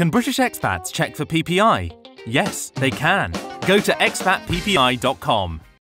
Can British expats check for PPI? Yes, they can. Go to expatppi.com.